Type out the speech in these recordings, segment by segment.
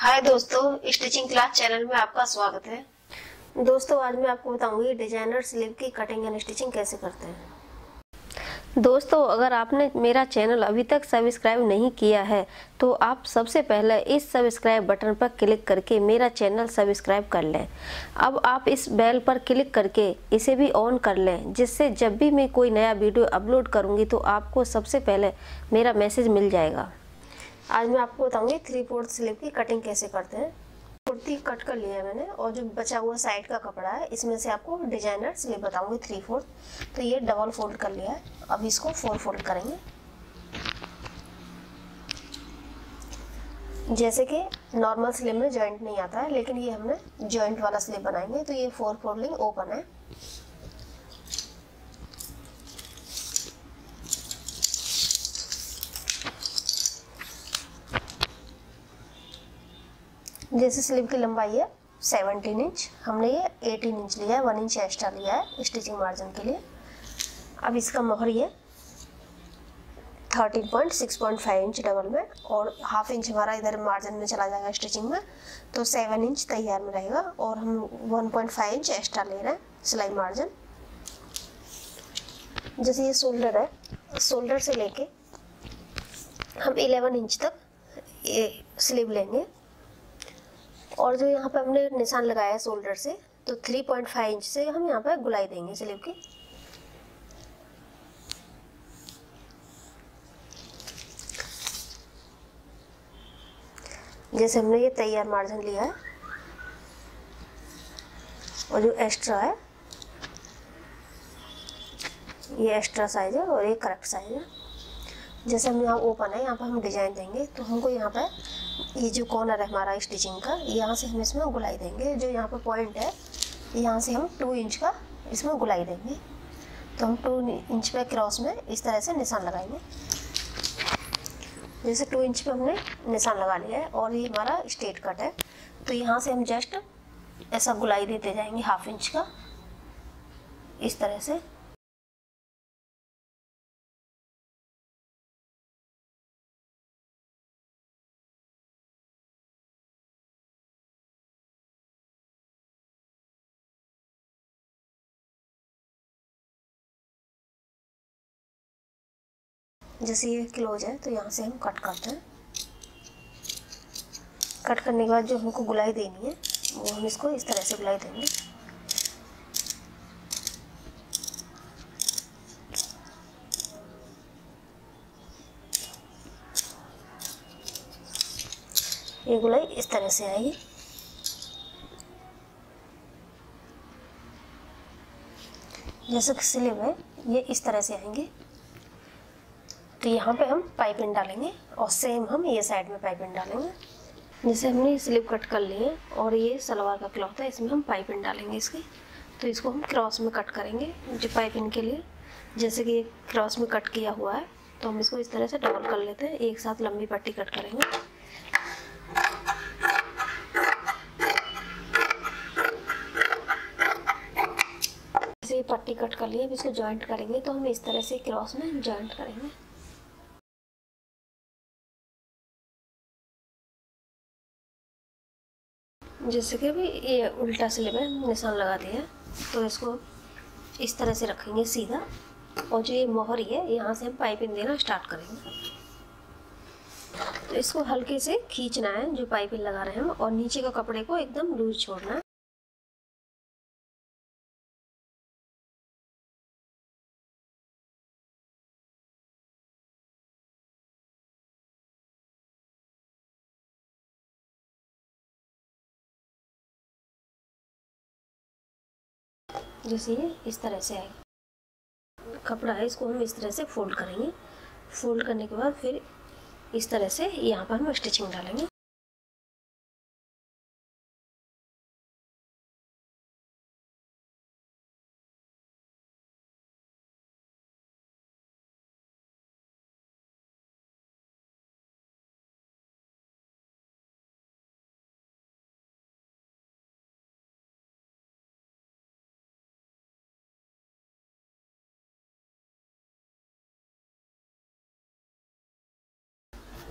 हाय दोस्तों stitching class channel में आपका स्वागत है। दोस्तों, आज मैं आपको बताऊँगी डिज़ाइनर स्लीव की कटिंग एंड स्टिचिंग कैसे करते हैं। दोस्तों, अगर आपने मेरा चैनल अभी तक सब्सक्राइब नहीं किया है तो आप सबसे पहले इस सब्सक्राइब बटन पर क्लिक करके मेरा चैनल सब्सक्राइब कर लें। अब आप इस बेल पर क्लिक करके इसे भी ऑन कर लें, जिससे जब भी मैं कोई नया वीडियो अपलोड करूँगी तो आपको सबसे पहले मेरा मैसेज मिल जाएगा। आज मैं आपको बताऊँगी थ्री फोर्थ स्लीव की कटिंग कैसे करते हैं। कुर्ती कट कर लिया है मैंने और जो बचा हुआ साइड का कपड़ा है, इसमें से आपको डिज़ाइनर स्लीव बताऊँगी थ्री फोर्थ तो ये डबल फोल्ड कर लिया है। अब इसको फोर फोल्ड करेंगे। जैसे कि नॉर्मल स्लीव में जॉइंट नहीं आता है, लेकिन ये हमने जॉइंट वाला स्लीव बनाएँगे तो ये फोर फोल्डिंग ओपन है। जैसे स्लीव की लंबाई है 17 इंच, हमने ये 18 इंच लिया है, वन इंच एक्स्ट्रा लिया है स्टिचिंग मार्जिन के लिए। अब इसका मोहर ये 13.6.5 इंच डबल में और हाफ़ इंच हमारा इधर मार्जिन में चला जाएगा स्टिचिंग में तो 7 इंच तैयार में रहेगा और हम 1.5 इंच एक्स्ट्रा ले रहे हैं सिलाई मार्जिन। जैसे ये शोल्डर है, शोल्डर से लेके हम 11 इंच तक ये स्लीव लेंगे। और जो यहाँ पे हमने निशान लगाया है शोल्डर से तो 3.5 इंच से हम यहाँ पे गुलाई देंगे स्लीव की। जैसे हमने ये तैयार मार्जिन लिया है, और जो एक्स्ट्रा है, ये एक्स्ट्रा साइज़ है और ये करेक्ट साइज़ है। जैसे हम यहाँ ओपन है, यहाँ पर हम डिज़ाइन देंगे तो हमको यहाँ पर ये जो कॉर्नर है हमारा स्टिचिंग का यहाँ से हम इसमें गुलाई देंगे। जो यहाँ पर पॉइंट है यहाँ से हम टू इंच का इसमें गुलाई देंगे। तो हम टू इंच पे क्रॉस में इस तरह से निशान लगाएँगे। जैसे टू इंच पे हमने निशान लगा लिया है और ये हमारा स्ट्रेट कट है। तो यहाँ से हम जस्ट ऐसा गुलाई देते जाएँगे हाफ़ इंच का। इस तरह से। जैसे ये क्लोज है तो यहाँ से हम कट करते हैं। कट करने के बाद जो हमको गुलाई देनी है, वो हम इसको इस तरह से गुलाई देंगे। ये गुलाई इस तरह से आएगी। जैसे स्लीव है, ये इस तरह से आएँगे। तो यहाँ पे हम पाइपिंग डालेंगे और सेम हम ये साइड में पाइपिंग डालेंगे। जैसे हमने स्लिप कट कर लिए और ये सलवार का क्लॉथ है, इसमें हम पाइपिंग डालेंगे इसकी। तो इसको हम क्रॉस में कट करेंगे जो पाइपिंग के लिए। जैसे कि क्रॉस में कट किया हुआ है तो हम इसको इस तरह से डबल कर लेते हैं। एक साथ लंबी पट्टी कट करेंगे। पट्टी कट कर लिए अब इसको जॉइंट करेंगे तो हम इस तरह से क्रॉस में जॉइंट करेंगे। जैसे कि अभी ये उल्टा सिले में निशान लगा दिया तो इसको इस तरह से रखेंगे सीधा, और जो ये मोहर है, यहाँ से हम पाइपिंग देना स्टार्ट करेंगे। तो इसको हल्के से खींचना है, जो पाइपिंग लगा रहे हैं और नीचे का कपड़े को एकदम लूज छोड़ना है। जैसे ये इस तरह से आएगा कपड़ा है, इसको हम इस तरह से फोल्ड करेंगे। फोल्ड करने के बाद फिर इस तरह से यहाँ पर हम स्टिचिंग डालेंगे।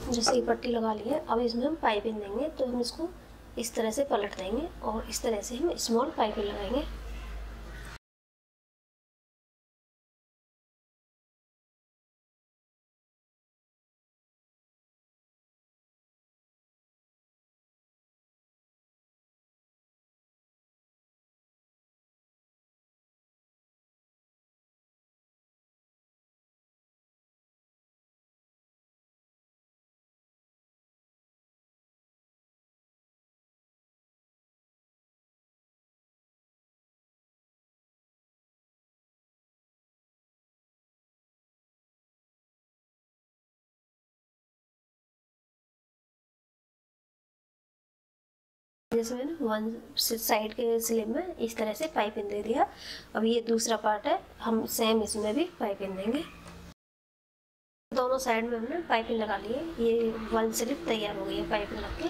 जैसे ये पट्टी लगा ली है, अब इसमें हम पाइपिंग देंगे तो हम इसको इस तरह से पलट देंगे और इस तरह से हम स्मॉल पाइपिंग लगाएँगे। जैसे मैंने वन साइड के स्लिप में इस तरह से पाइपिंग दे दिया। अब ये दूसरा पार्ट है, हम सेम इसमें भी पाइपिंग देंगे। दोनों साइड में हमने पाइपिंग लगा ली है ये वन स्लिप तैयार हो गई है पाइपिंग लग के।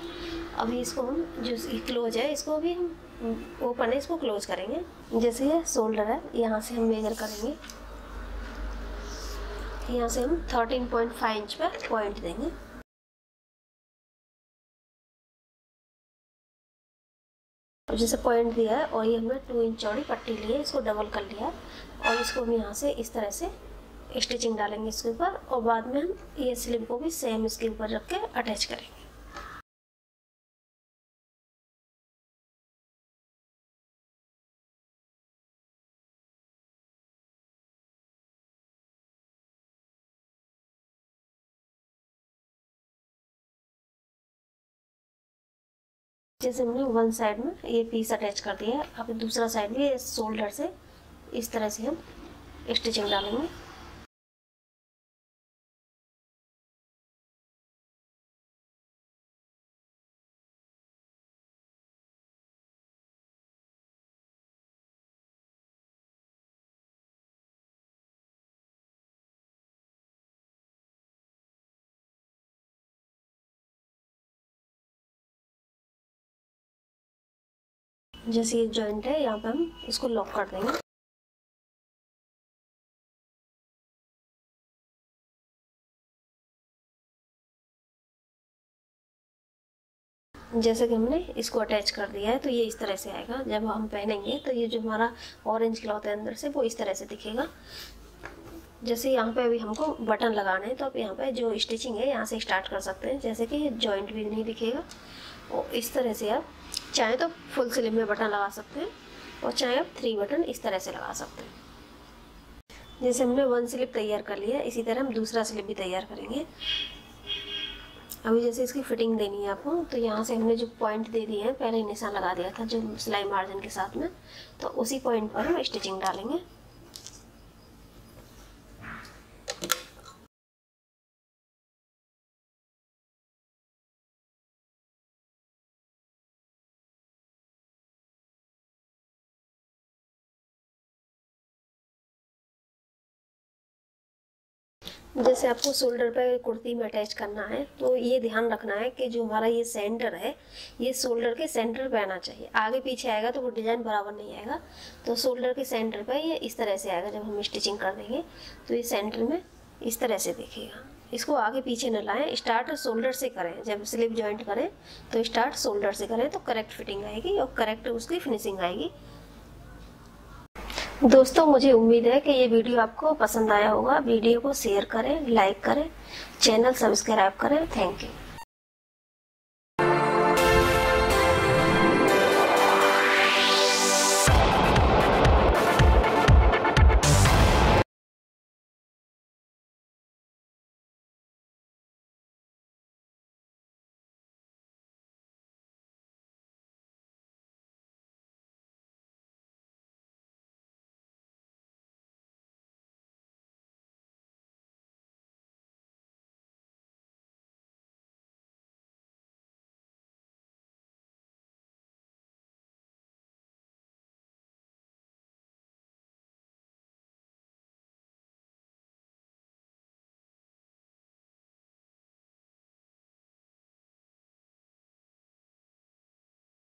अभी इसको हम जो क्लोज है, इसको भी हम ओपन है, इसको क्लोज करेंगे। जैसे ये शोल्डर है, यहाँ से हम मेजर करेंगे। यहाँ से हम 13.5 इंच पर पॉइंट देंगे। अब जैसे पॉइंट दिया है, और ये हमने टू इंच चौड़ी पट्टी ली है, इसको डबल कर लिया और इसको हम यहाँ से इस तरह से स्टिचिंग डालेंगे इसके ऊपर, और बाद में हम ये स्लिप को भी सेम इसके ऊपर रख के अटैच करेंगे। जैसे हमने वन साइड में ये पीस अटैच कर दिया है। अब दूसरा साइड भी शोल्डर से इस तरह से हम स्टिचिंग डालेंगे। जैसे ये जॉइंट है, यहाँ पे हम इसको लॉक कर देंगे। जैसे कि हमने इसको अटैच कर दिया है तो ये इस तरह से आएगा। जब हम पहनेंगे तो ये जो हमारा ऑरेंज क्लॉथ है अंदर से, वो इस तरह से दिखेगा। जैसे यहाँ पे अभी हमको बटन लगाना है तो आप यहाँ पे जो स्टिचिंग है, यहाँ से स्टार्ट कर सकते हैं। जैसे कि जॉइंट भी नहीं दिखेगा। और इस तरह से आप चाहे तो फुल स्लिप में बटन लगा सकते हैं और चाहे आप थ्री बटन इस तरह से लगा सकते हैं। जैसे हमने वन स्लिप तैयार कर लिया इसी तरह हम दूसरा स्लिप भी तैयार करेंगे। अभी जैसे इसकी फिटिंग देनी है आपको तो यहाँ से हमने जो पॉइंट दे दिए हैं, पहले निशान लगा दिया था जो सिलाई मार्जिन के साथ में तो उसी पॉइंट पर हम स्टिचिंग डालेंगे। जैसे आपको शोल्डर पर कुर्ती में अटैच करना है तो ये ध्यान रखना है कि जो हमारा ये सेंटर है, ये शोल्डर के सेंटर पे आना चाहिए। आगे पीछे आएगा तो वो डिज़ाइन बराबर नहीं आएगा। तो शोल्डर के सेंटर पे ये इस तरह से आएगा, जब हम स्टिचिंग कर देंगे तो ये सेंटर में इस तरह से दिखेगा। इसको आगे पीछे न लाएँ स्टार्ट शोल्डर से करें। जब स्लिप जॉइंट करें तो स्टार्ट शोल्डर से करें तो करेक्ट फिटिंग आएगी और करेक्ट उसकी फिनिशिंग आएगी। दोस्तों, मुझे उम्मीद है कि ये वीडियो आपको पसंद आया होगा। वीडियो को शेयर करें, लाइक करें, चैनल सब्सक्राइब करें। Thank you.